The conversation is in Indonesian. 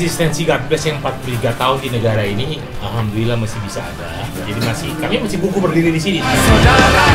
eksistensi God Bless yang 43 tahun di negara ini, alhamdulillah masih bisa ada. Jadi masih kami masih buku berdiri di sini. Saudara.